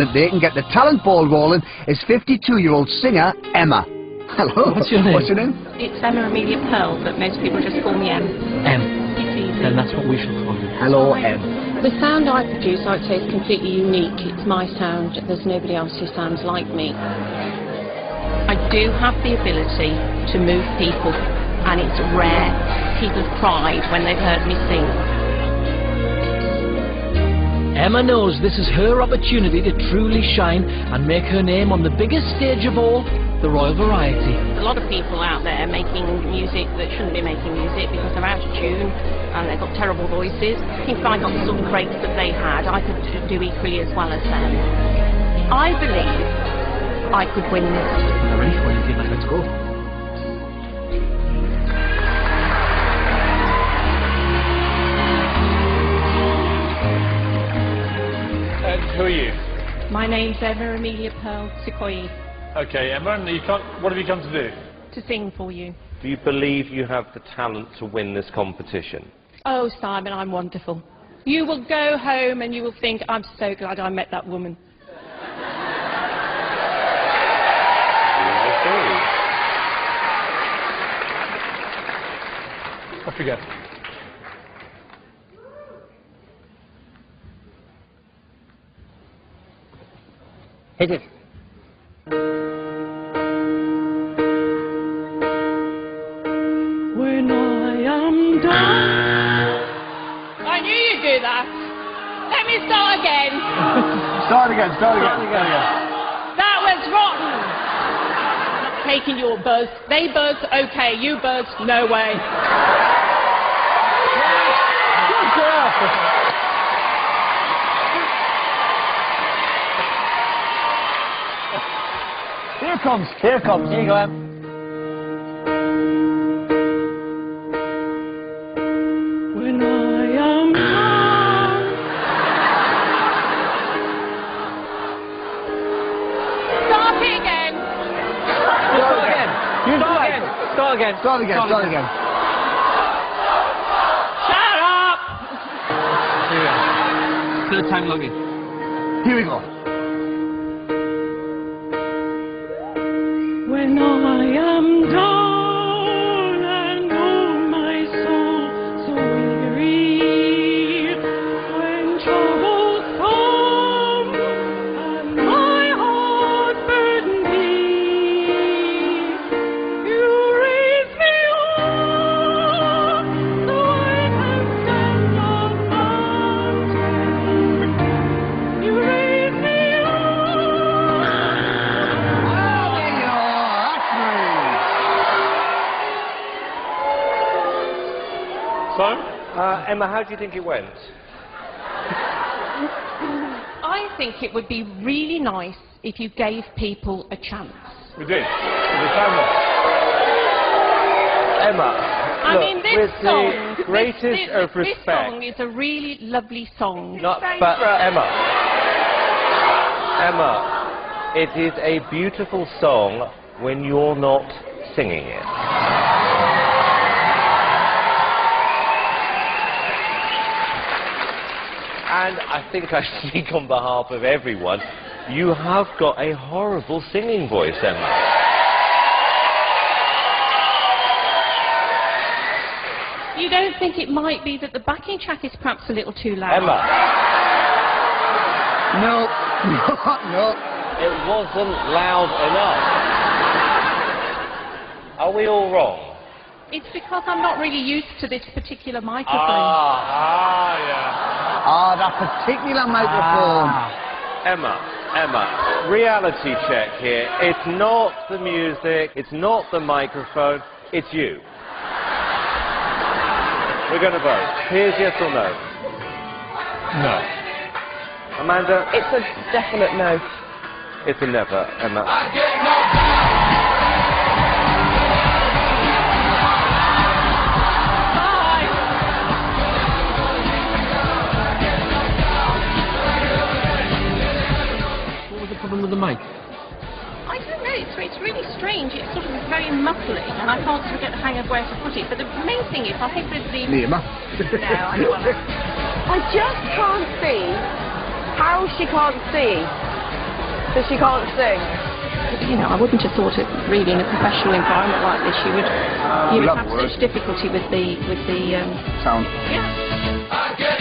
that they can get the talent ball rolling is 52-year-old singer Emma. Hello. What's your name? What's your name? It's Emma Amelia Pearl, but most people just call me Em. M. It's easy. And that's what we should call you. Hello, Em. The sound I produce, I'd say, is completely unique. It's my sound. There's nobody else who sounds like me. I do have the ability to move people, and it's rare. People have cried when they've heard me sing. Emma knows this is her opportunity to truly shine and make her name on the biggest stage of all, the Royal Variety. A lot of people out there making music that shouldn't be making music because they're out of tune and they've got terrible voices. If I got the sort of breaks that they had, I could do equally as well as them. I believe I could win this. Ready? What do you think? Let's go. Who are you? My name's Emma Amelia Pearl Czikai Okay, Emma, and you come, what have you come to do? to sing for you. Do you believe you have the talent to win this competition? Oh, Simon, I'm wonderful. You will go home and you will think, I'm so glad I met that woman. Off you go. Hit it. When I am done. I knew you'd do that. Let me start again. Start again, start again. That was rotten. Taking your buzz. They buzz, okay. You buzz, no way. Good girl. It comes, here it comes. Here you go, Em. When I am done. Start it again. Start again. You Start again. Start again. Start again, start again. Shut up. Here we go. Third time lucky. Here we go. So, Uh, Emma, how do you think it went? I think it would be really nice if you gave people a chance. we did. We found one. Emma, I look, mean, this with song, the greatest this, this, of this song is a really lovely song. not, but Emma, Emma, it is a beautiful song when you're not singing it. And I think I speak on behalf of everyone. You have got a horrible singing voice, Emma. You don't think it might be that the backing track is perhaps a little too loud? Emma, No, no, no. it wasn't loud enough. Are we all wrong? It's because I'm not really used to this particular microphone. Ah, yeah. Ah, that particular microphone. Emma, Emma, reality check here. It's not the music, it's not the microphone, it's you. We're going to vote. Here's yes or no. No. Amanda, It's a definite no. it's a never, Emma. What the with the mic? I don't know, it's, it's really strange. It's sort of very muffling, and I can't sort of get the hang of where to put it. But the main thing is, I think that the... Nima. No, I don't want to. I just can't see how she can't see So she can't sing? You know, I wouldn't have thought it really in a professional environment like this. You would, you would have work. such difficulty with the with the um, Sound. yeah.